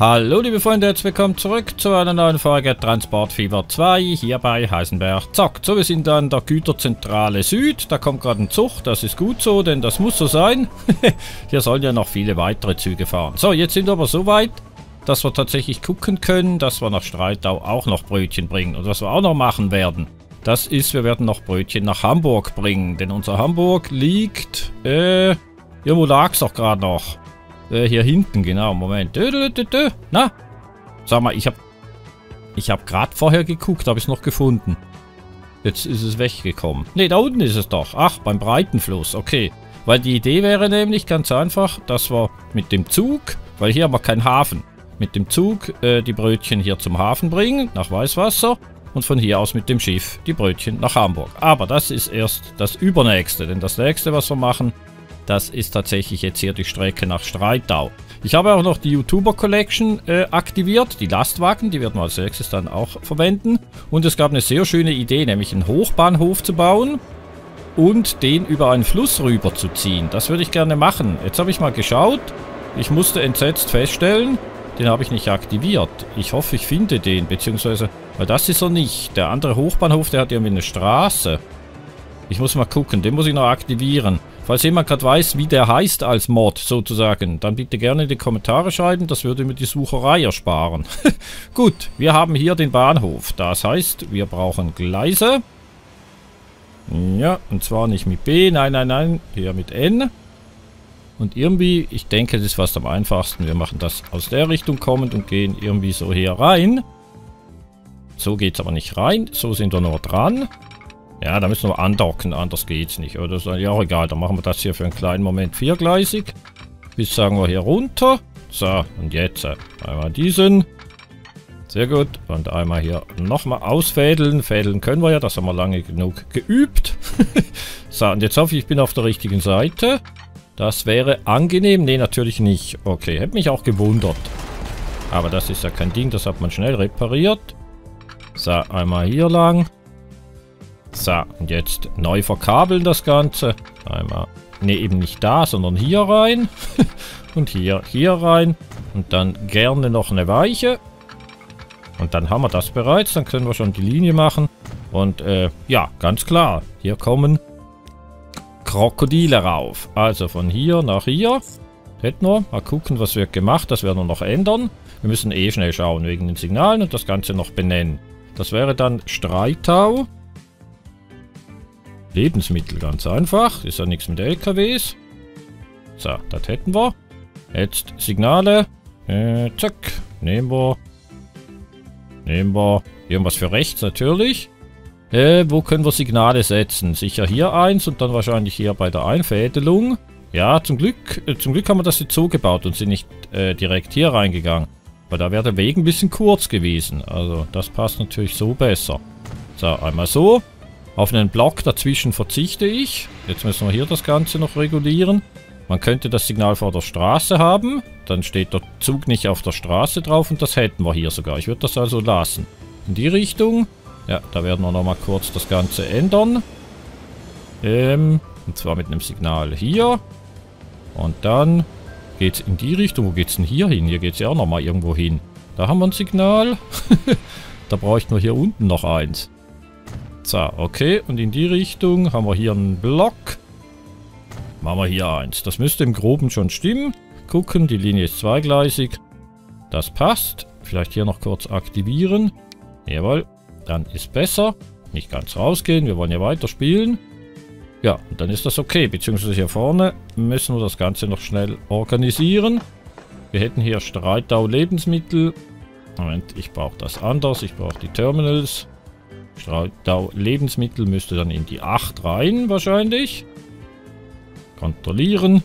Hallo liebe Freunde, herzlich willkommen zurück zu einer neuen Folge Transportfieber 2 hier bei Heisenberg Zock. So, wir sind an der Güterzentrale Süd, da kommt gerade ein Zug, das ist gut so, denn das muss so sein. hier sollen ja noch viele weitere Züge fahren. So, jetzt sind wir aber so weit, dass wir tatsächlich gucken können, dass wir nach Streitau auch noch Brötchen bringen. Und was wir auch noch machen werden, das ist, wir werden noch Brötchen nach Hamburg bringen. Denn unser Hamburg liegt, äh, irgendwo lag es doch gerade noch. Äh, hier hinten, genau. Moment. Dö, dö, dö, dö. Na? Sag mal, ich hab... Ich hab gerade vorher geguckt, habe ich es noch gefunden. Jetzt ist es weggekommen. Ne, da unten ist es doch. Ach, beim Breitenfluss. Okay. Weil die Idee wäre nämlich ganz einfach, dass wir mit dem Zug, weil hier haben wir keinen Hafen, mit dem Zug äh, die Brötchen hier zum Hafen bringen, nach Weißwasser. Und von hier aus mit dem Schiff die Brötchen nach Hamburg. Aber das ist erst das Übernächste. Denn das nächste, was wir machen, das ist tatsächlich jetzt hier die Strecke nach Streitau. Ich habe auch noch die YouTuber Collection äh, aktiviert, die Lastwagen, die werden wir als nächstes dann auch verwenden. Und es gab eine sehr schöne Idee, nämlich einen Hochbahnhof zu bauen und den über einen Fluss rüber zu ziehen. Das würde ich gerne machen. Jetzt habe ich mal geschaut. Ich musste entsetzt feststellen, den habe ich nicht aktiviert. Ich hoffe, ich finde den, beziehungsweise, weil das ist er nicht. Der andere Hochbahnhof, der hat irgendwie eine Straße. Ich muss mal gucken, den muss ich noch aktivieren. Falls jemand gerade weiß, wie der heißt als Mod sozusagen, dann bitte gerne in die Kommentare schreiben, das würde mir die Sucherei ersparen. Gut, wir haben hier den Bahnhof. Das heißt, wir brauchen Gleise. Ja, und zwar nicht mit B, nein, nein, nein, hier mit N. Und irgendwie, ich denke, das ist fast am einfachsten. Wir machen das aus der Richtung kommend und gehen irgendwie so hier rein. So geht es aber nicht rein, so sind wir nur dran. Ja, da müssen wir andocken, anders geht's nicht. Oder so, ja, egal, dann machen wir das hier für einen kleinen Moment viergleisig. Bis sagen wir hier runter. So, und jetzt äh, einmal diesen. Sehr gut. Und einmal hier nochmal ausfädeln. Fädeln können wir ja, das haben wir lange genug geübt. so, und jetzt hoffe ich, ich bin auf der richtigen Seite. Das wäre angenehm. Ne, natürlich nicht. Okay, hätte mich auch gewundert. Aber das ist ja kein Ding, das hat man schnell repariert. So, einmal hier lang. So, und jetzt neu verkabeln das Ganze. Einmal, ne, eben nicht da, sondern hier rein. und hier, hier rein. Und dann gerne noch eine Weiche. Und dann haben wir das bereits. Dann können wir schon die Linie machen. Und äh, ja, ganz klar. Hier kommen Krokodile rauf. Also von hier nach hier. Hätten wir. Mal gucken, was wird gemacht. Das werden wir noch ändern. Wir müssen eh schnell schauen wegen den Signalen und das Ganze noch benennen. Das wäre dann Streitau. Lebensmittel, ganz einfach. Ist ja nichts mit LKWs. So, das hätten wir. Jetzt Signale. Äh, zack. Nehmen wir. Nehmen wir. Irgendwas für rechts natürlich. Äh, wo können wir Signale setzen? Sicher hier eins und dann wahrscheinlich hier bei der Einfädelung. Ja, zum Glück, äh, zum Glück haben wir das jetzt so gebaut und sind nicht äh, direkt hier reingegangen. Weil da wäre der Weg ein bisschen kurz gewesen. Also das passt natürlich so besser. So, einmal so. Auf einen Block dazwischen verzichte ich. Jetzt müssen wir hier das Ganze noch regulieren. Man könnte das Signal vor der Straße haben. Dann steht der Zug nicht auf der Straße drauf und das hätten wir hier sogar. Ich würde das also lassen. In die Richtung. Ja, da werden wir nochmal kurz das Ganze ändern. Ähm, und zwar mit einem Signal hier. Und dann geht es in die Richtung. Wo geht es denn hier hin? Hier geht es ja auch nochmal irgendwo hin. Da haben wir ein Signal. da ich nur hier unten noch eins. So, okay. Und in die Richtung haben wir hier einen Block. Machen wir hier eins. Das müsste im Groben schon stimmen. Gucken, die Linie ist zweigleisig. Das passt. Vielleicht hier noch kurz aktivieren. Jawohl. Dann ist besser. Nicht ganz rausgehen. Wir wollen ja weiterspielen. Ja, und dann ist das okay. Beziehungsweise hier vorne müssen wir das Ganze noch schnell organisieren. Wir hätten hier Streitau Lebensmittel. Moment, ich brauche das anders. Ich brauche die Terminals. Lebensmittel müsste dann in die 8 rein wahrscheinlich. Kontrollieren.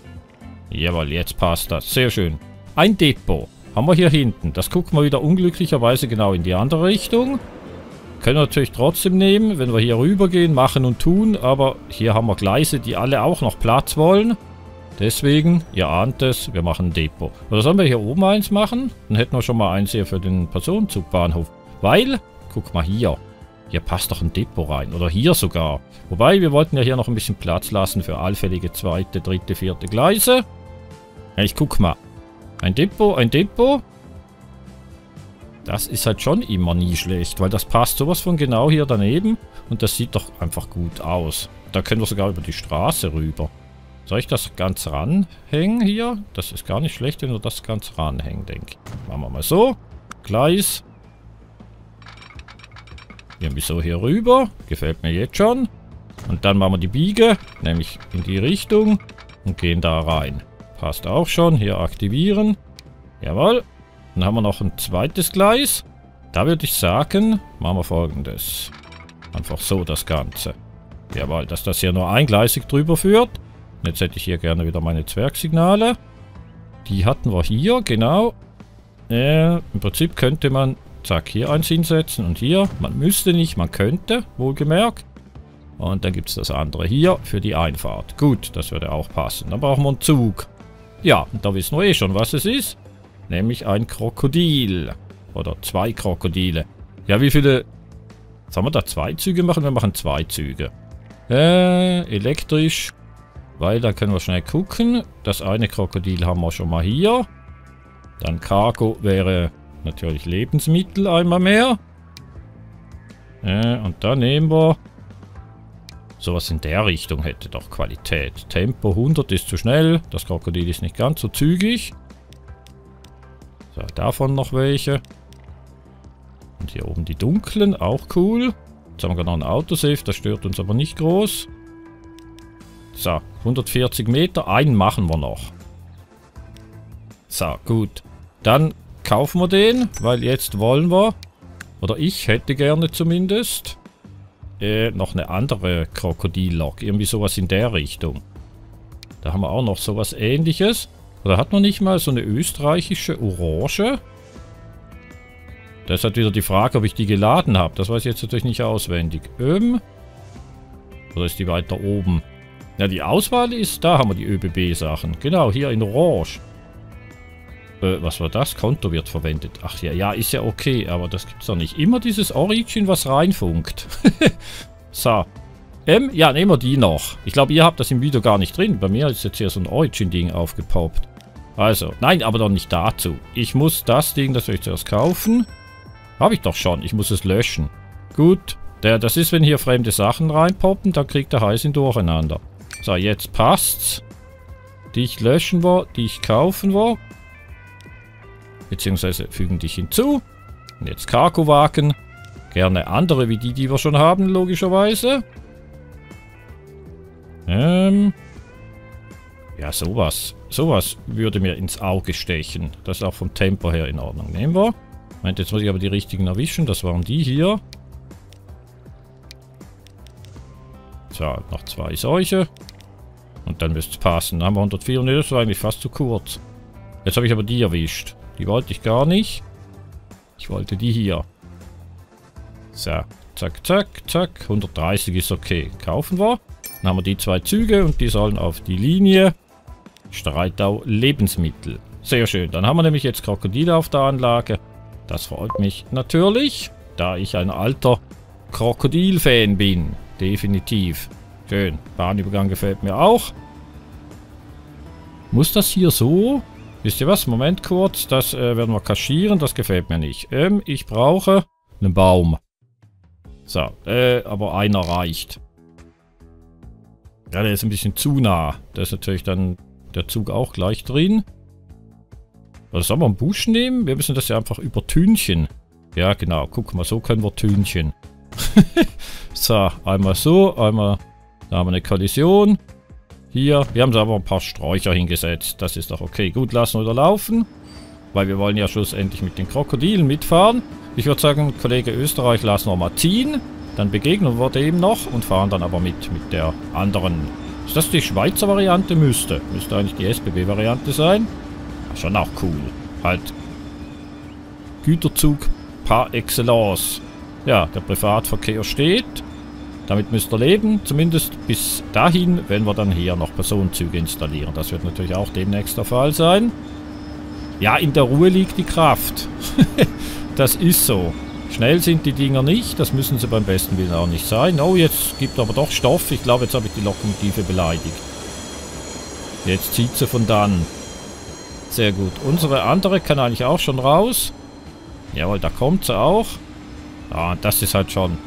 Jawohl, jetzt passt das. Sehr schön. Ein Depot haben wir hier hinten. Das gucken wir wieder unglücklicherweise genau in die andere Richtung. Können wir natürlich trotzdem nehmen, wenn wir hier rüber gehen, machen und tun. Aber hier haben wir Gleise, die alle auch noch Platz wollen. Deswegen, ihr ahnt es, wir machen ein Depot. Oder sollen wir hier oben eins machen? Dann hätten wir schon mal eins hier für den Personenzugbahnhof. Weil, guck mal hier. Hier passt doch ein Depot rein. Oder hier sogar. Wobei, wir wollten ja hier noch ein bisschen Platz lassen für allfällige zweite, dritte, vierte Gleise. Ja, ich guck mal. Ein Depot, ein Depot. Das ist halt schon immer nie schlecht, weil das passt sowas von genau hier daneben und das sieht doch einfach gut aus. Da können wir sogar über die Straße rüber. Soll ich das ganz ranhängen hier? Das ist gar nicht schlecht, wenn wir das ganz ranhängen, denke ich. Machen wir mal so. Gleis. Irgendwie so hier rüber. Gefällt mir jetzt schon. Und dann machen wir die Biege, nämlich in die Richtung und gehen da rein. Passt auch schon. Hier aktivieren. Jawohl. Dann haben wir noch ein zweites Gleis. Da würde ich sagen, machen wir folgendes. Einfach so das Ganze. Jawohl, dass das hier nur eingleisig drüber führt. Jetzt hätte ich hier gerne wieder meine Zwergsignale. Die hatten wir hier, genau. Äh, Im Prinzip könnte man, zack, hier eins hinsetzen und hier. Man müsste nicht, man könnte, wohlgemerkt. Und dann gibt es das andere hier für die Einfahrt. Gut, das würde auch passen. Dann brauchen wir einen Zug. Ja, und da wissen wir eh schon, was es ist. Nämlich ein Krokodil. Oder zwei Krokodile. Ja, wie viele... Sollen wir da zwei Züge machen? Wir machen zwei Züge. Äh, elektrisch. Weil da können wir schnell gucken. Das eine Krokodil haben wir schon mal hier. Dann Cargo wäre natürlich Lebensmittel einmal mehr. Äh, und dann nehmen wir... Sowas in der Richtung hätte doch Qualität. Tempo 100 ist zu schnell. Das Krokodil ist nicht ganz so zügig. So, davon noch welche. Und hier oben die dunklen, auch cool. Jetzt haben wir noch ein Autosave, das stört uns aber nicht groß. So, 140 Meter, einen machen wir noch. So, gut. Dann kaufen wir den, weil jetzt wollen wir, oder ich hätte gerne zumindest, äh, noch eine andere Krokodillok. Irgendwie sowas in der Richtung. Da haben wir auch noch sowas ähnliches. Oder hat man nicht mal so eine österreichische Orange? Das ist halt wieder die Frage, ob ich die geladen habe. Das weiß ich jetzt natürlich nicht auswendig. Ähm. Oder ist die weiter oben? Ja, die Auswahl ist, da haben wir die ÖBB-Sachen. Genau, hier in Orange. Äh, was war das? Konto wird verwendet. Ach ja, ja, ist ja okay, aber das gibt's doch nicht. Immer dieses Origin, was reinfunkt. so. Ähm, ja, nehmen wir die noch. Ich glaube, ihr habt das im Video gar nicht drin. Bei mir ist jetzt hier so ein Origin-Ding aufgepoppt. Also, nein, aber doch nicht dazu. Ich muss das Ding, das will ich zuerst kaufen. Habe ich doch schon. Ich muss es löschen. Gut. Der, das ist, wenn hier fremde Sachen reinpoppen, dann kriegt der Heiß in Durcheinander. So, jetzt passt's. Dich löschen wir, dich kaufen wir. Beziehungsweise fügen dich hinzu. Und jetzt Cargo-Wagen. Gerne andere wie die, die wir schon haben, logischerweise. Ähm. Ja, sowas. Sowas würde mir ins Auge stechen. Das ist auch vom Tempo her in Ordnung. Nehmen wir. Meint, jetzt muss ich aber die richtigen erwischen. Das waren die hier. So, noch zwei solche. Und dann müsste es passen. Dann haben wir 104. Ne, das war eigentlich fast zu kurz. Jetzt habe ich aber die erwischt. Die wollte ich gar nicht. Ich wollte die hier. So, zack, zack, zack. 130 ist okay. Kaufen wir. Dann haben wir die zwei Züge und die sollen auf die Linie. Streitau Lebensmittel. Sehr schön. Dann haben wir nämlich jetzt Krokodile auf der Anlage. Das freut mich natürlich, da ich ein alter Krokodil-Fan bin. Definitiv. Schön. Bahnübergang gefällt mir auch. Muss das hier so? Wisst ihr was? Moment kurz. Das äh, werden wir kaschieren. Das gefällt mir nicht. Ähm, ich brauche einen Baum. So, äh, aber einer reicht. Ja, der ist ein bisschen zu nah. Da ist natürlich dann der Zug auch gleich drin. Oder sollen wir einen Busch nehmen? Wir müssen das ja einfach übertünchen. Ja, genau. Guck mal, so können wir tünchen. so, einmal so, einmal... Da haben wir eine Kollision. Hier, wir haben aber ein paar Sträucher hingesetzt. Das ist doch okay. Gut, lassen wieder laufen. Weil wir wollen ja schlussendlich mit den Krokodilen mitfahren. Ich würde sagen, Kollege Österreich lassen wir mal ziehen. Dann begegnen wir dem noch und fahren dann aber mit, mit der anderen. Ist das die Schweizer Variante? Müsste. Müsste eigentlich die SBB-Variante sein. Schon auch cool. Halt Güterzug par excellence. Ja, der Privatverkehr steht. Damit müsst ihr leben, zumindest bis dahin, wenn wir dann hier noch Personenzüge installieren. Das wird natürlich auch demnächst der Fall sein. Ja, in der Ruhe liegt die Kraft. das ist so. Schnell sind die Dinger nicht, das müssen sie beim besten Willen auch nicht sein. Oh, jetzt gibt aber doch Stoff. Ich glaube, jetzt habe ich die Lokomotive beleidigt. Jetzt zieht sie von dann. Sehr gut. Unsere andere kann eigentlich auch schon raus. Jawohl, da kommt sie auch. Ja, das ist halt schon...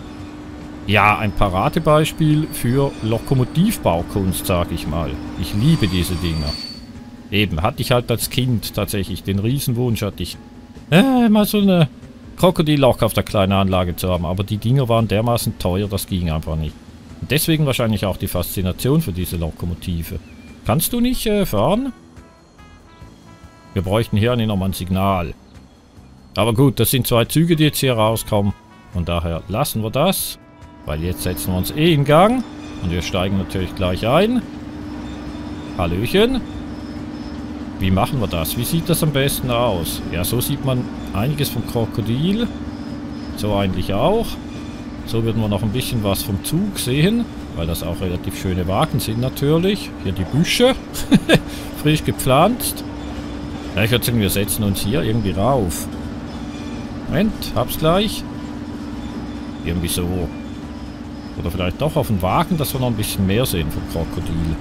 Ja, ein Paradebeispiel für Lokomotivbaukunst, sag ich mal. Ich liebe diese Dinger. Eben, hatte ich halt als Kind tatsächlich den Riesenwunsch, hatte ich äh, mal so eine Krokodillok auf der kleinen Anlage zu haben. Aber die Dinger waren dermaßen teuer, das ging einfach nicht. Und deswegen wahrscheinlich auch die Faszination für diese Lokomotive. Kannst du nicht äh, fahren? Wir bräuchten hier nochmal ein Signal. Aber gut, das sind zwei Züge, die jetzt hier rauskommen. Von daher lassen wir das. Weil jetzt setzen wir uns eh in Gang. Und wir steigen natürlich gleich ein. Hallöchen. Wie machen wir das? Wie sieht das am besten aus? Ja, so sieht man einiges vom Krokodil. So eigentlich auch. So würden wir noch ein bisschen was vom Zug sehen. Weil das auch relativ schöne Wagen sind natürlich. Hier die Büsche. Frisch gepflanzt. Ja, ich würde sagen, wir setzen uns hier irgendwie rauf. Moment, hab's gleich. Irgendwie so. Oder vielleicht doch auf den Wagen, dass wir noch ein bisschen mehr sehen vom Krokodil.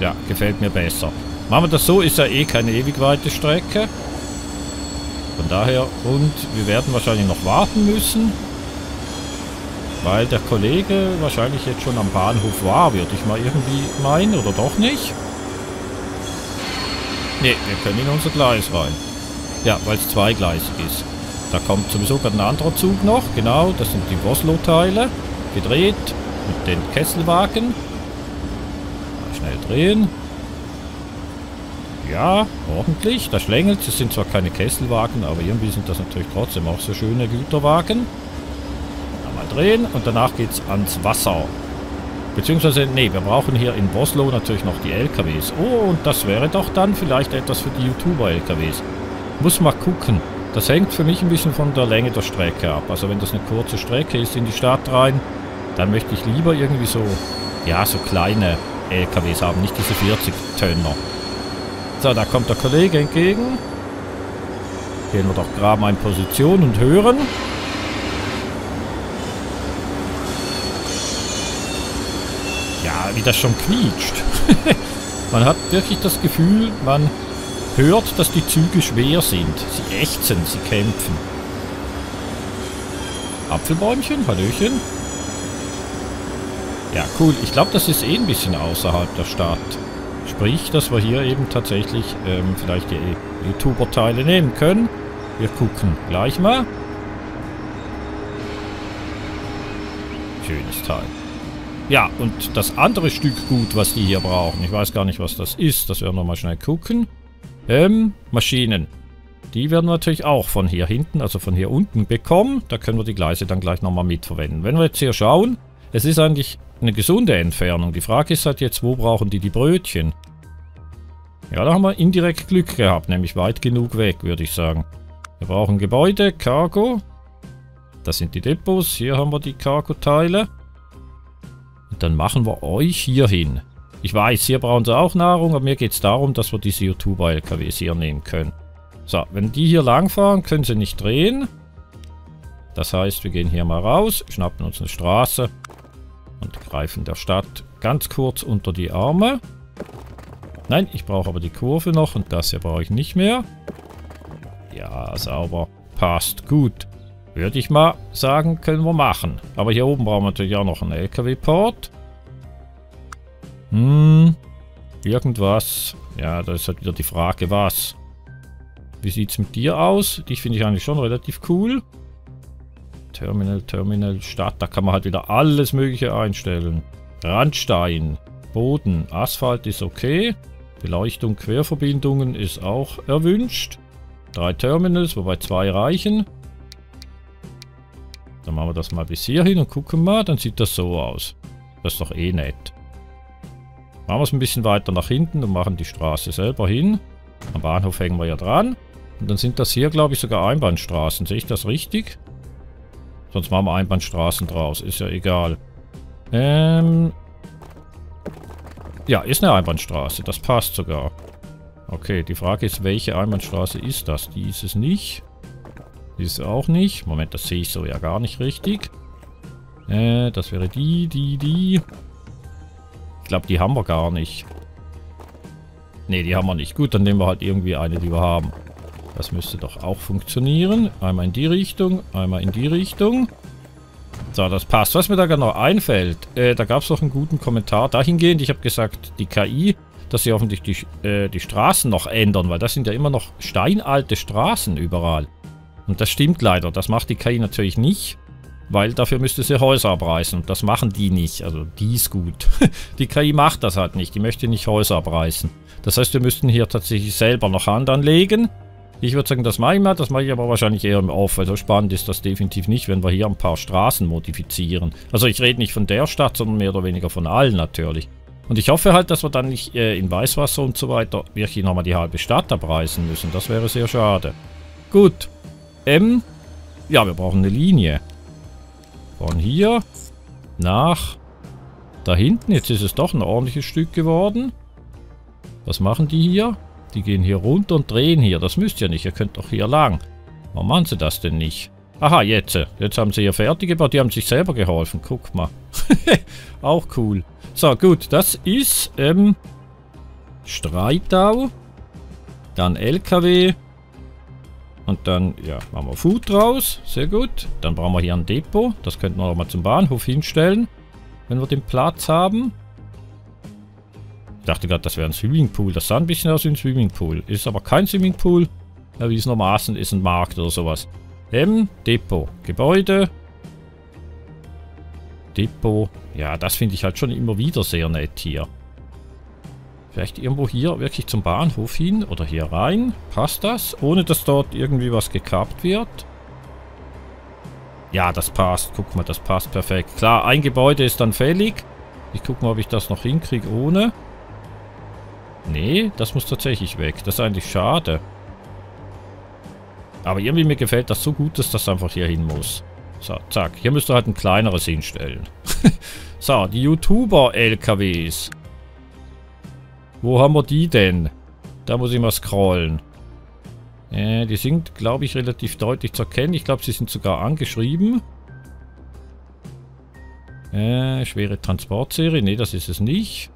Ja, gefällt mir besser. Machen wir das so, ist ja eh keine ewig weite Strecke. Von daher, und wir werden wahrscheinlich noch warten müssen. Weil der Kollege wahrscheinlich jetzt schon am Bahnhof war, würde ich mal irgendwie meinen, oder doch nicht? Ne, wir können in unser Gleis rein. Ja, weil es zweigleisig ist. Da kommt sowieso gerade ein anderer Zug noch. Genau, das sind die Voslo-Teile. Gedreht mit den Kesselwagen. Mal schnell drehen. Ja, ordentlich. Da schlängelt es. sind zwar keine Kesselwagen, aber irgendwie sind das natürlich trotzdem auch so schöne Güterwagen. Mal drehen und danach geht es ans Wasser. Beziehungsweise, nee, wir brauchen hier in Boslo natürlich noch die LKWs. Oh, und das wäre doch dann vielleicht etwas für die YouTuber-LKWs. Muss mal gucken. Das hängt für mich ein bisschen von der Länge der Strecke ab. Also wenn das eine kurze Strecke ist in die Stadt rein, dann möchte ich lieber irgendwie so, ja, so kleine LKWs haben, nicht diese 40-Tönner. So, da kommt der Kollege entgegen. Gehen wir doch gerade mal in Position und hören. Ja, wie das schon quietscht. man hat wirklich das Gefühl, man hört, dass die Züge schwer sind. Sie ächzen, sie kämpfen. Apfelbäumchen, Hallöchen. Ja, cool. Ich glaube, das ist eh ein bisschen außerhalb der Stadt. Sprich, dass wir hier eben tatsächlich ähm, vielleicht die YouTuber-Teile nehmen können. Wir gucken gleich mal. Schönes Teil. Ja, und das andere Stück Gut, was die hier brauchen. Ich weiß gar nicht, was das ist. Das werden wir mal schnell gucken. Ähm, Maschinen. Die werden wir natürlich auch von hier hinten, also von hier unten bekommen. Da können wir die Gleise dann gleich nochmal mitverwenden. Wenn wir jetzt hier schauen, es ist eigentlich eine gesunde Entfernung. Die Frage ist halt jetzt, wo brauchen die die Brötchen? Ja, da haben wir indirekt Glück gehabt, nämlich weit genug weg, würde ich sagen. Wir brauchen Gebäude, Cargo. Das sind die Depots. Hier haben wir die Cargo-Teile. Und dann machen wir euch hier hin. Ich weiß, hier brauchen sie auch Nahrung, aber mir geht es darum, dass wir diese YouTuber-LKWs hier nehmen können. So, wenn die hier langfahren, können sie nicht drehen. Das heißt, wir gehen hier mal raus, schnappen uns eine Straße greifen der Stadt ganz kurz unter die Arme. Nein, ich brauche aber die Kurve noch und das hier brauche ich nicht mehr. Ja, sauber. Passt. Gut. Würde ich mal sagen, können wir machen. Aber hier oben brauchen wir natürlich auch noch einen LKW-Port. Hm, irgendwas. Ja, da ist halt wieder die Frage, was. Wie sieht es mit dir aus? Dich finde ich eigentlich schon relativ cool. Terminal, Terminal, Stadt. Da kann man halt wieder alles mögliche einstellen. Randstein, Boden, Asphalt ist okay. Beleuchtung, Querverbindungen ist auch erwünscht. Drei Terminals, wobei zwei reichen. Dann machen wir das mal bis hierhin und gucken mal. Dann sieht das so aus. Das ist doch eh nett. Machen wir es ein bisschen weiter nach hinten und machen die Straße selber hin. Am Bahnhof hängen wir ja dran. Und dann sind das hier, glaube ich, sogar Einbahnstraßen. Sehe ich das richtig? Sonst machen wir Einbahnstraßen draus. Ist ja egal. Ähm... Ja, ist eine Einbahnstraße. Das passt sogar. Okay, die Frage ist, welche Einbahnstraße ist das? Die ist es nicht. Die ist auch nicht. Moment, das sehe ich so ja gar nicht richtig. Äh, das wäre die, die, die. Ich glaube, die haben wir gar nicht. Ne, die haben wir nicht. Gut, dann nehmen wir halt irgendwie eine, die wir haben. Das müsste doch auch funktionieren. Einmal in die Richtung, einmal in die Richtung. So, das passt. Was mir da noch einfällt, äh, da gab es noch einen guten Kommentar dahingehend. Ich habe gesagt, die KI, dass sie hoffentlich die, äh, die Straßen noch ändern, weil das sind ja immer noch steinalte Straßen überall. Und das stimmt leider. Das macht die KI natürlich nicht, weil dafür müsste sie Häuser abreißen. Und das machen die nicht. Also die ist gut. die KI macht das halt nicht. Die möchte nicht Häuser abreißen. Das heißt, wir müssten hier tatsächlich selber noch Hand anlegen. Ich würde sagen, das mache ich mal. Das mache ich aber wahrscheinlich eher im Off, weil so spannend ist das definitiv nicht, wenn wir hier ein paar Straßen modifizieren. Also ich rede nicht von der Stadt, sondern mehr oder weniger von allen natürlich. Und ich hoffe halt, dass wir dann nicht äh, in Weißwasser und so weiter wirklich nochmal die halbe Stadt abreißen müssen. Das wäre sehr schade. Gut. M. Ja, wir brauchen eine Linie. Von hier nach da hinten. Jetzt ist es doch ein ordentliches Stück geworden. Was machen die hier? Die gehen hier runter und drehen hier. Das müsst ihr nicht. Ihr könnt doch hier lang. Warum machen sie das denn nicht? Aha, jetzt. Jetzt haben sie hier fertig gebaut. Die haben sich selber geholfen. Guck mal. Auch cool. So, gut. Das ist ähm, Streitau. Dann LKW. Und dann, ja, machen wir Food draus. Sehr gut. Dann brauchen wir hier ein Depot. Das könnten wir auch mal zum Bahnhof hinstellen. Wenn wir den Platz haben. Dachte gerade, das wäre ein Swimmingpool. Das sah ein bisschen aus wie ein Swimmingpool. Ist aber kein Swimmingpool. Ja, wie es normalerweise ist, ein Markt oder sowas. M, Depot, Gebäude. Depot. Ja, das finde ich halt schon immer wieder sehr nett hier. Vielleicht irgendwo hier wirklich zum Bahnhof hin oder hier rein. Passt das? Ohne dass dort irgendwie was gekappt wird. Ja, das passt. Guck mal, das passt perfekt. Klar, ein Gebäude ist dann fällig. Ich gucke mal, ob ich das noch hinkriege ohne. Nee, das muss tatsächlich weg. Das ist eigentlich schade. Aber irgendwie mir gefällt das so gut, dass das einfach hier hin muss. So, zack. Hier müsst ihr halt ein kleineres hinstellen. so, die YouTuber-LKWs. Wo haben wir die denn? Da muss ich mal scrollen. Äh, die sind, glaube ich, relativ deutlich zu erkennen. Ich glaube, sie sind sogar angeschrieben. Äh, schwere Transportserie. Ne, das ist es nicht.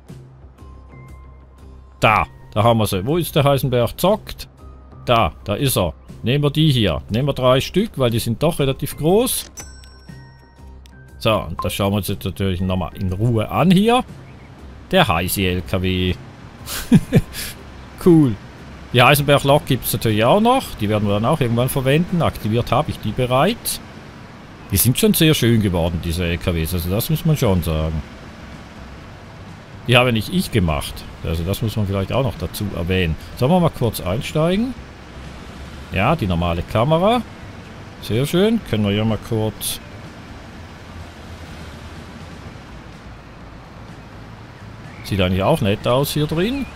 Da, da haben wir sie. Wo ist der Heisenberg? Zockt. Da, da ist er. Nehmen wir die hier. Nehmen wir drei Stück, weil die sind doch relativ groß. So, und das schauen wir uns jetzt natürlich nochmal in Ruhe an hier. Der heiße LKW. cool. Die Heisenberg-Lok gibt es natürlich auch noch. Die werden wir dann auch irgendwann verwenden. Aktiviert habe ich die bereits. Die sind schon sehr schön geworden, diese LKWs. Also das muss man schon sagen. Die habe nicht ich gemacht. Also das muss man vielleicht auch noch dazu erwähnen. Sollen wir mal kurz einsteigen? Ja, die normale Kamera. Sehr schön. Können wir ja mal kurz... Sieht eigentlich auch nett aus hier drin.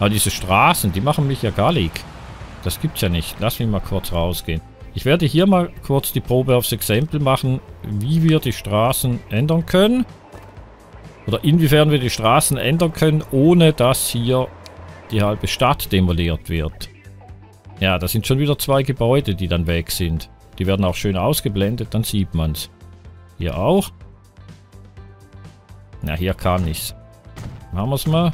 Aber diese Straßen, die machen mich ja gallig. Das gibt's ja nicht. Lass mich mal kurz rausgehen. Ich werde hier mal kurz die Probe aufs Exempel machen, wie wir die Straßen ändern können. Oder inwiefern wir die Straßen ändern können, ohne dass hier die halbe Stadt demoliert wird. Ja, das sind schon wieder zwei Gebäude, die dann weg sind. Die werden auch schön ausgeblendet, dann sieht man es. Hier auch. Na, hier kann ich's. Machen wir es mal.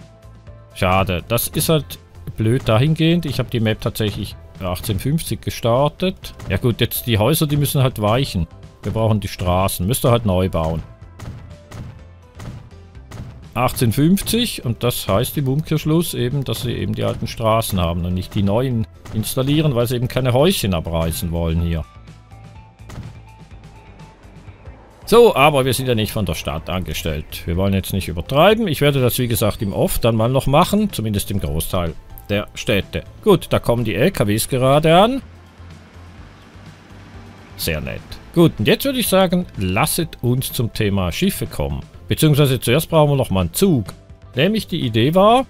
Schade. Das ist halt blöd dahingehend. Ich habe die Map tatsächlich 1850 gestartet. Ja gut, jetzt die Häuser, die müssen halt weichen. Wir brauchen die Straßen. Müsste halt neu bauen. 1850 und das heißt im Umkehrschluss eben, dass sie eben die alten Straßen haben und nicht die neuen installieren, weil sie eben keine Häuschen abreißen wollen hier. So, aber wir sind ja nicht von der Stadt angestellt. Wir wollen jetzt nicht übertreiben. Ich werde das wie gesagt im Off dann mal noch machen, zumindest im Großteil der Städte. Gut, da kommen die LKWs gerade an. Sehr nett. Gut, und jetzt würde ich sagen, lasset uns zum Thema Schiffe kommen. Beziehungsweise zuerst brauchen wir noch mal einen Zug. Nämlich die Idee war,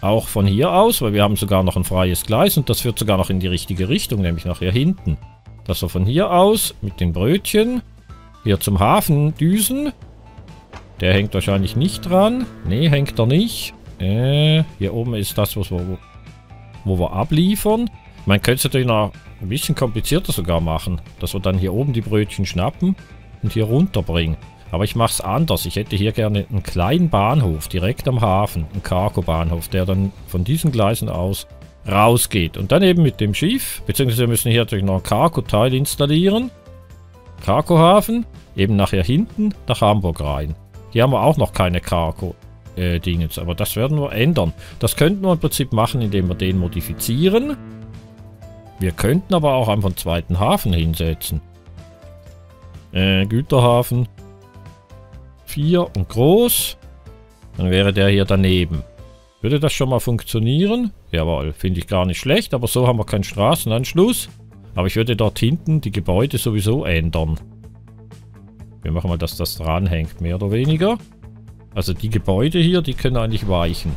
auch von hier aus, weil wir haben sogar noch ein freies Gleis und das führt sogar noch in die richtige Richtung, nämlich nach hier hinten. Dass wir von hier aus mit den Brötchen hier zum Hafen düsen. Der hängt wahrscheinlich nicht dran. Ne, hängt er nicht. Äh, hier oben ist das, was wir, wo wir abliefern. Man könnte es natürlich noch ein bisschen komplizierter sogar machen. Dass wir dann hier oben die Brötchen schnappen und hier runterbringen. Aber ich mache es anders. Ich hätte hier gerne einen kleinen Bahnhof direkt am Hafen. Einen Cargo-Bahnhof, der dann von diesen Gleisen aus rausgeht. Und dann eben mit dem Schiff, beziehungsweise wir müssen hier natürlich noch ein Cargo-Teil installieren. Cargo-Hafen, eben nachher hinten nach Hamburg rein. Hier haben wir auch noch keine Cargo-Dingens, äh, aber das werden wir ändern. Das könnten wir im Prinzip machen, indem wir den modifizieren. Wir könnten aber auch einfach einen zweiten Hafen hinsetzen. Äh, Güterhafen. 4 und groß. Dann wäre der hier daneben. Würde das schon mal funktionieren? Jawohl, finde ich gar nicht schlecht, aber so haben wir keinen Straßenanschluss. Aber ich würde dort hinten die Gebäude sowieso ändern. Wir machen mal, dass das dranhängt, mehr oder weniger. Also die Gebäude hier, die können eigentlich weichen.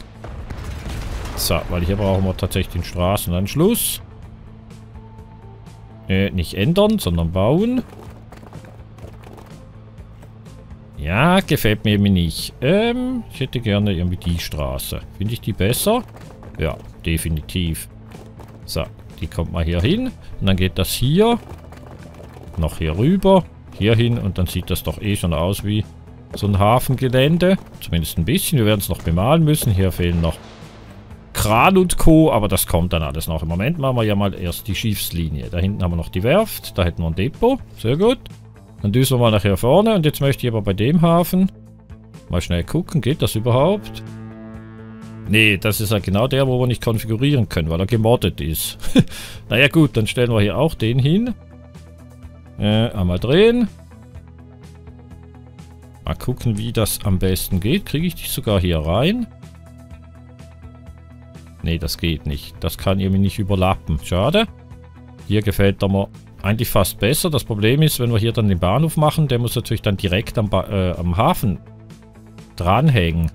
So, weil hier brauchen wir tatsächlich den Straßenanschluss. Äh, nicht ändern, sondern bauen. Ja, gefällt mir irgendwie nicht. Ähm, ich hätte gerne irgendwie die Straße. Finde ich die besser? Ja, definitiv. So, die kommt mal hier hin. Und dann geht das hier. Noch hier rüber. Hier hin. Und dann sieht das doch eh schon aus wie so ein Hafengelände. Zumindest ein bisschen. Wir werden es noch bemalen müssen. Hier fehlen noch Kran und Co. Aber das kommt dann alles noch. Im Moment machen wir ja mal erst die Schiffslinie. Da hinten haben wir noch die Werft. Da hätten wir ein Depot. Sehr gut. Dann düsen wir mal nach hier vorne. Und jetzt möchte ich aber bei dem Hafen mal schnell gucken. Geht das überhaupt? Nee, das ist ja genau der, wo wir nicht konfigurieren können, weil er gemoddet ist. naja gut, dann stellen wir hier auch den hin. Äh, einmal drehen. Mal gucken, wie das am besten geht. Kriege ich dich sogar hier rein? Nee, das geht nicht. Das kann irgendwie nicht überlappen. Schade. Hier gefällt er mir eigentlich fast besser. Das Problem ist, wenn wir hier dann den Bahnhof machen, der muss natürlich dann direkt am, äh, am Hafen dranhängen.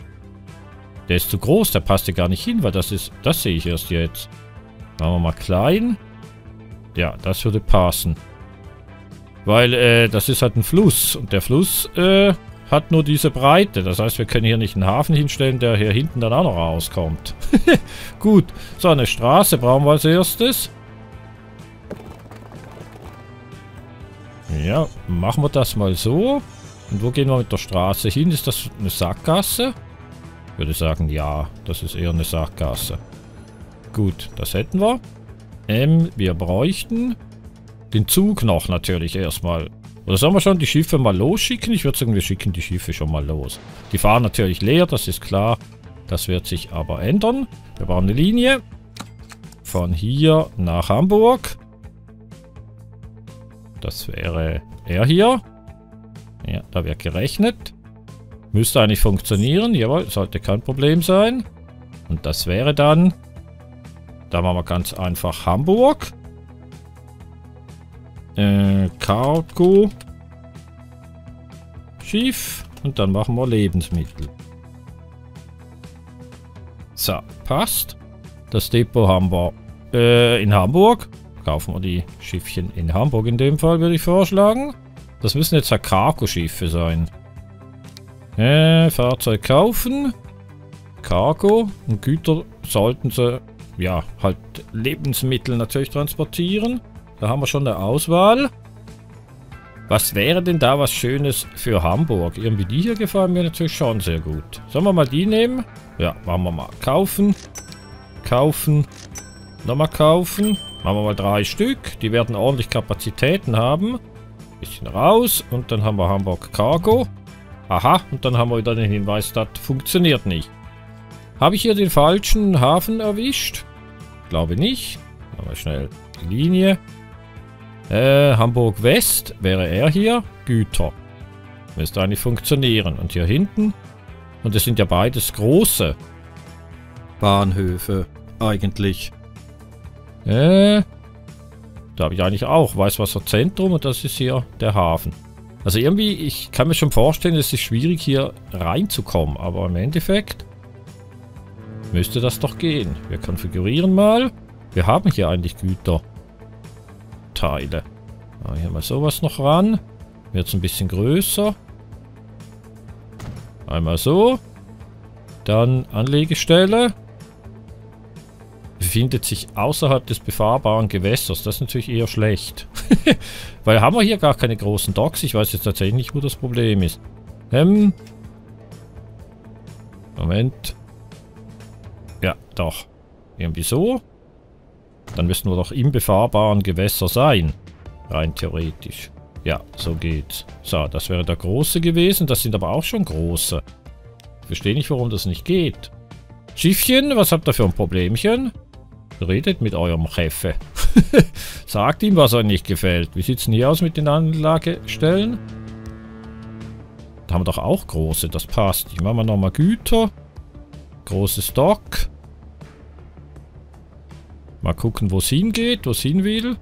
Der ist zu groß, der passt hier gar nicht hin, weil das ist, das sehe ich erst jetzt. Machen wir mal klein. Ja, das würde passen. Weil, äh, das ist halt ein Fluss. Und der Fluss, äh, hat nur diese Breite. Das heißt, wir können hier nicht einen Hafen hinstellen, der hier hinten dann auch noch rauskommt. Gut. So, eine Straße brauchen wir als erstes. Ja, machen wir das mal so. Und wo gehen wir mit der Straße hin? Ist das eine Sackgasse? Ich würde sagen, ja. Das ist eher eine Sackgasse. Gut, das hätten wir. Ähm, wir bräuchten den Zug noch natürlich erstmal. Oder sollen wir schon die Schiffe mal losschicken? Ich würde sagen, wir schicken die Schiffe schon mal los. Die fahren natürlich leer, das ist klar. Das wird sich aber ändern. Wir bauen eine Linie. Von hier nach Hamburg. Das wäre er hier. Ja, da wird gerechnet. Müsste eigentlich funktionieren. Jawohl, sollte kein Problem sein. Und das wäre dann... Da machen wir ganz einfach Hamburg. Äh, Cargo. Schiff. Und dann machen wir Lebensmittel. So, passt. Das Depot haben wir äh, in Hamburg. Kaufen wir die Schiffchen in Hamburg in dem Fall, würde ich vorschlagen. Das müssen jetzt ja Cargo-Schiffe sein. Äh, Fahrzeug kaufen. Cargo und Güter sollten sie, ja, halt Lebensmittel natürlich transportieren. Da haben wir schon eine Auswahl. Was wäre denn da was Schönes für Hamburg? Irgendwie die hier gefallen mir natürlich schon sehr gut. Sollen wir mal die nehmen? Ja, machen wir mal. Kaufen. Kaufen. Nochmal kaufen. Machen wir mal drei Stück. Die werden ordentlich Kapazitäten haben. Bisschen raus. Und dann haben wir Hamburg Cargo. Aha. Und dann haben wir wieder den Hinweis, das funktioniert nicht. Habe ich hier den falschen Hafen erwischt? Glaube nicht. Machen wir schnell die Linie. Äh, Hamburg West wäre er hier. Güter. Müsste eigentlich funktionieren. Und hier hinten. Und es sind ja beides große Bahnhöfe. Eigentlich. Äh. Da habe ich eigentlich auch Weißwasser Zentrum und das ist hier der Hafen. Also irgendwie, ich kann mir schon vorstellen, es ist schwierig hier reinzukommen. Aber im Endeffekt müsste das doch gehen. Wir konfigurieren mal. Wir haben hier eigentlich Güter. Teile. Ah, hier mal sowas noch ran. Wird es ein bisschen größer. Einmal so. Dann Anlegestelle. Befindet sich außerhalb des befahrbaren Gewässers. Das ist natürlich eher schlecht. Weil haben wir hier gar keine großen Docks. Ich weiß jetzt tatsächlich nicht, wo das Problem ist. Ähm. Moment. Ja, doch. Irgendwie so. Dann müssten wir doch im befahrbaren Gewässer sein. Rein theoretisch. Ja, so geht's. So, das wäre der große gewesen. Das sind aber auch schon große. Ich verstehe nicht, warum das nicht geht. Schiffchen, was habt ihr für ein Problemchen? Redet mit eurem Chefe. Sagt ihm, was euch nicht gefällt. Wie sieht's denn hier aus mit den Anlagestellen? Da haben wir doch auch große, das passt. Ich mache mal nochmal Güter. Großes Dock. Mal gucken, wo es hingeht, wo es hin will.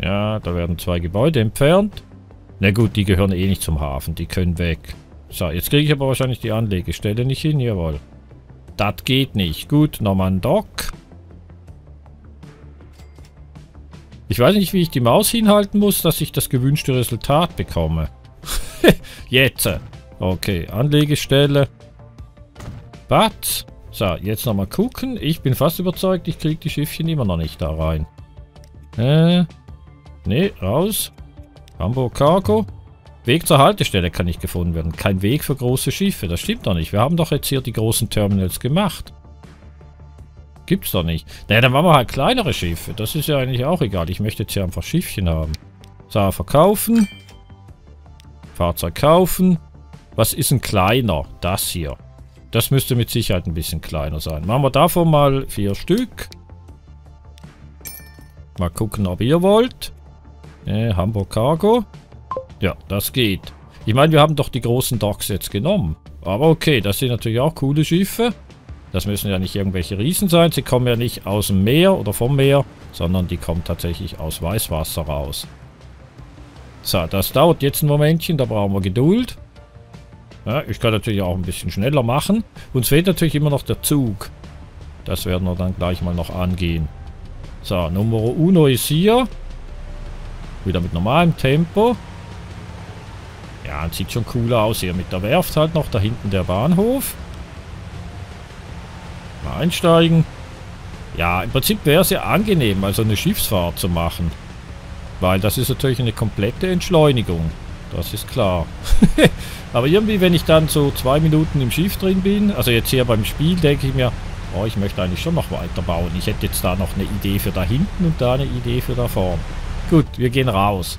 Ja, da werden zwei Gebäude entfernt. Na gut, die gehören eh nicht zum Hafen. Die können weg. So, jetzt kriege ich aber wahrscheinlich die Anlegestelle nicht hin. Jawohl. Das geht nicht. Gut, nochmal ein Dock. Ich weiß nicht, wie ich die Maus hinhalten muss, dass ich das gewünschte Resultat bekomme. jetzt. Okay, Anlegestelle. Bad. So, jetzt nochmal gucken. Ich bin fast überzeugt, ich kriege die Schiffchen immer noch nicht da rein. Äh, Ne, raus. Hamburg Cargo. Weg zur Haltestelle kann nicht gefunden werden. Kein Weg für große Schiffe. Das stimmt doch nicht. Wir haben doch jetzt hier die großen Terminals gemacht. Gibt's doch nicht. Naja, dann machen wir halt kleinere Schiffe. Das ist ja eigentlich auch egal. Ich möchte jetzt hier einfach Schiffchen haben. So, verkaufen. Fahrzeug kaufen. Was ist ein kleiner? Das hier. Das müsste mit Sicherheit ein bisschen kleiner sein. Machen wir davon mal vier Stück. Mal gucken, ob ihr wollt. Äh, Hamburg Cargo. Ja, das geht. Ich meine, wir haben doch die großen Docks jetzt genommen. Aber okay, das sind natürlich auch coole Schiffe. Das müssen ja nicht irgendwelche Riesen sein. Sie kommen ja nicht aus dem Meer oder vom Meer, sondern die kommen tatsächlich aus Weißwasser raus. So, das dauert jetzt ein Momentchen, da brauchen wir Geduld. Ja, ich kann natürlich auch ein bisschen schneller machen. Uns fehlt natürlich immer noch der Zug. Das werden wir dann gleich mal noch angehen. So, Nummer Uno ist hier. Wieder mit normalem Tempo. Ja, sieht schon cool aus hier. Mit der Werft halt noch. Da hinten der Bahnhof. Mal einsteigen. Ja, im Prinzip wäre es ja angenehm, also eine Schiffsfahrt zu machen. Weil das ist natürlich eine komplette Entschleunigung. Das ist klar. Aber irgendwie, wenn ich dann so zwei Minuten im Schiff drin bin, also jetzt hier beim Spiel, denke ich mir, oh, ich möchte eigentlich schon noch weiter bauen. Ich hätte jetzt da noch eine Idee für da hinten und da eine Idee für da vorne. Gut, wir gehen raus.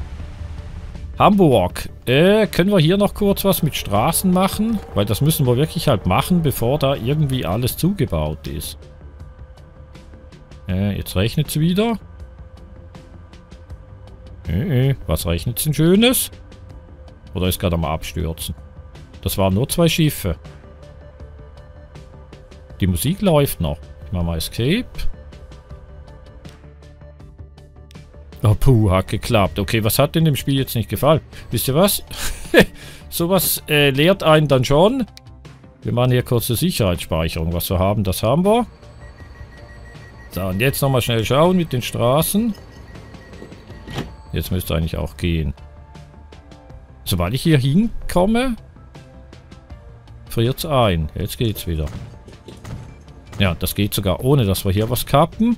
Hamburg. Äh, können wir hier noch kurz was mit Straßen machen? Weil das müssen wir wirklich halt machen, bevor da irgendwie alles zugebaut ist. Äh, jetzt regnet es wieder. Äh, äh, was regnet es denn Schönes? Oder ist gerade am Abstürzen? Das waren nur zwei Schiffe. Die Musik läuft noch. Ich mach mal Escape. Oh, puh, hat geklappt. Okay, was hat denn dem Spiel jetzt nicht gefallen? Wisst ihr was? Sowas äh, lehrt einen dann schon. Wir machen hier kurze Sicherheitsspeicherung. Was wir haben, das haben wir. So, und jetzt nochmal schnell schauen mit den Straßen. Jetzt müsste eigentlich auch gehen. Sobald ich hier hinkomme, friert es ein. Jetzt geht's wieder. Ja, das geht sogar ohne, dass wir hier was kappen.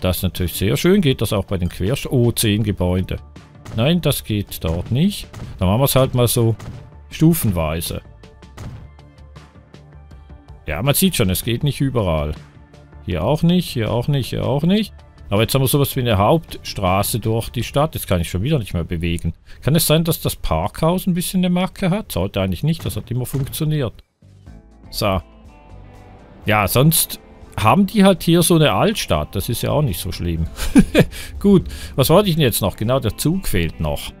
Das ist natürlich sehr schön. Geht das auch bei den Querst... Oh, 10 Gebäude. Nein, das geht dort nicht. Dann machen wir es halt mal so stufenweise. Ja, man sieht schon, es geht nicht überall. Hier auch nicht, hier auch nicht, hier auch nicht. Aber jetzt haben wir sowas wie eine Hauptstraße durch die Stadt. Jetzt kann ich schon wieder nicht mehr bewegen. Kann es sein, dass das Parkhaus ein bisschen eine Macke hat? Sollte eigentlich nicht, das hat immer funktioniert. So. Ja, sonst haben die halt hier so eine Altstadt. Das ist ja auch nicht so schlimm. Gut, was wollte ich denn jetzt noch? Genau, der Zug fehlt noch.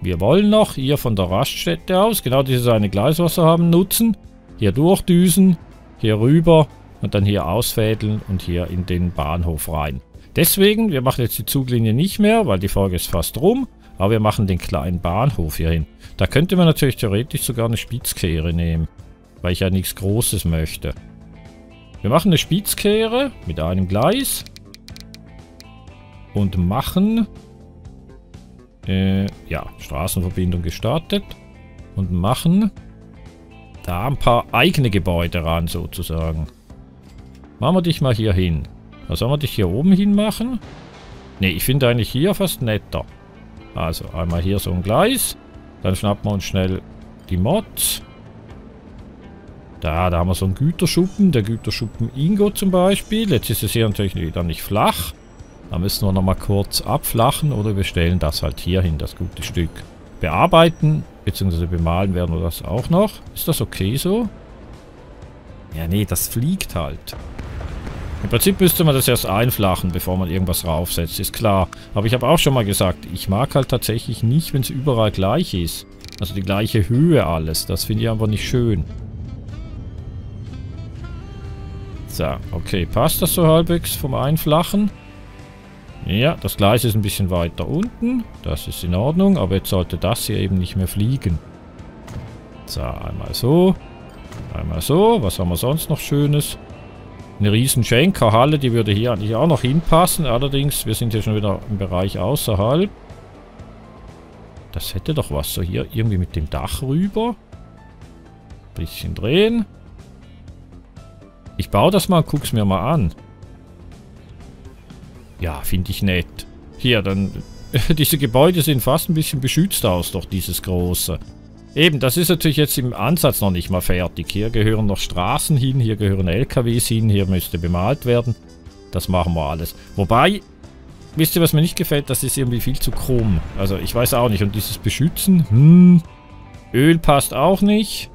Wir wollen noch hier von der Raststätte aus, genau dieses eine Gleis, was wir haben, nutzen. Hier durchdüsen, hier rüber und dann hier ausfädeln und hier in den Bahnhof rein. Deswegen, wir machen jetzt die Zuglinie nicht mehr, weil die Folge ist fast rum. Aber wir machen den kleinen Bahnhof hier hin. Da könnte man natürlich theoretisch sogar eine Spitzkehre nehmen. Weil ich ja nichts Großes möchte. Wir machen eine Spitzkehre mit einem Gleis. Und machen... Äh, ja, Straßenverbindung gestartet. Und machen da ein paar eigene Gebäude ran, sozusagen. Machen wir dich mal hier hin. Was sollen wir dich hier oben hin machen? Ne, ich finde eigentlich hier fast netter. Also, einmal hier so ein Gleis. Dann schnappen wir uns schnell die Mods. Da, da haben wir so einen Güterschuppen. Der Güterschuppen Ingo zum Beispiel. Jetzt ist es hier natürlich wieder nicht flach. Da müssen wir nochmal kurz abflachen oder wir stellen das halt hier hin, das gute Stück. Bearbeiten bzw. bemalen werden wir das auch noch. Ist das okay so? Ja, nee, das fliegt halt. Im Prinzip müsste man das erst einflachen, bevor man irgendwas raufsetzt, ist klar. Aber ich habe auch schon mal gesagt, ich mag halt tatsächlich nicht, wenn es überall gleich ist. Also die gleiche Höhe alles. Das finde ich einfach nicht schön. So, okay. Passt das so halbwegs vom Einflachen? Ja, das Gleis ist ein bisschen weiter unten. Das ist in Ordnung, aber jetzt sollte das hier eben nicht mehr fliegen. So, einmal so. Einmal so. Was haben wir sonst noch Schönes? Eine riesen Schenkerhalle, die würde hier eigentlich auch noch hinpassen. Allerdings, wir sind hier schon wieder im Bereich außerhalb. Das hätte doch was. So hier irgendwie mit dem Dach rüber. Bisschen drehen. Ich baue das mal guck's mir mal an. Ja, finde ich nett. Hier, dann... diese Gebäude sehen fast ein bisschen beschützt aus durch dieses große. Eben, das ist natürlich jetzt im Ansatz noch nicht mal fertig. Hier gehören noch Straßen hin, hier gehören LKWs hin, hier müsste bemalt werden. Das machen wir alles. Wobei, wisst ihr, was mir nicht gefällt? Das ist irgendwie viel zu krumm. Also, ich weiß auch nicht. Und dieses Beschützen, hm... Öl passt auch nicht.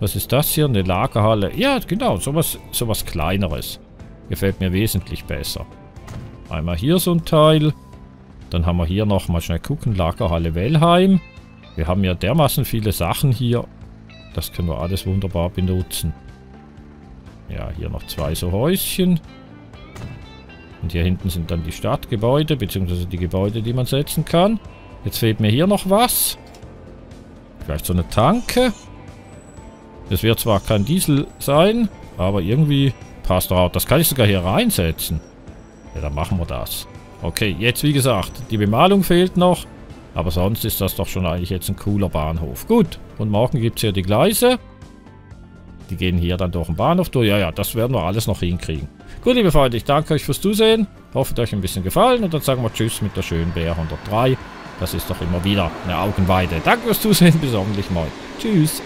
Was ist das hier? Eine Lagerhalle. Ja, genau, sowas, sowas Kleineres. Gefällt mir wesentlich besser. Einmal hier so ein Teil. Dann haben wir hier noch mal schnell gucken. Lagerhalle Wellheim. Wir haben ja dermaßen viele Sachen hier. Das können wir alles wunderbar benutzen. Ja, hier noch zwei so Häuschen. Und hier hinten sind dann die Stadtgebäude, beziehungsweise die Gebäude, die man setzen kann. Jetzt fehlt mir hier noch was. Vielleicht so eine Tanke. Das wird zwar kein Diesel sein, aber irgendwie passt auch. Das kann ich sogar hier reinsetzen. Ja, dann machen wir das. Okay, jetzt wie gesagt, die Bemalung fehlt noch. Aber sonst ist das doch schon eigentlich jetzt ein cooler Bahnhof. Gut, und morgen gibt es hier die Gleise. Die gehen hier dann durch den Bahnhof durch. Ja, ja, das werden wir alles noch hinkriegen. Gut, liebe Freunde, ich danke euch fürs Zusehen. Hoffe, euch ein bisschen gefallen. Und dann sagen wir Tschüss mit der schönen BR103. Das ist doch immer wieder eine Augenweide. Danke fürs Zusehen. Bis ordentlich mal. Tschüss.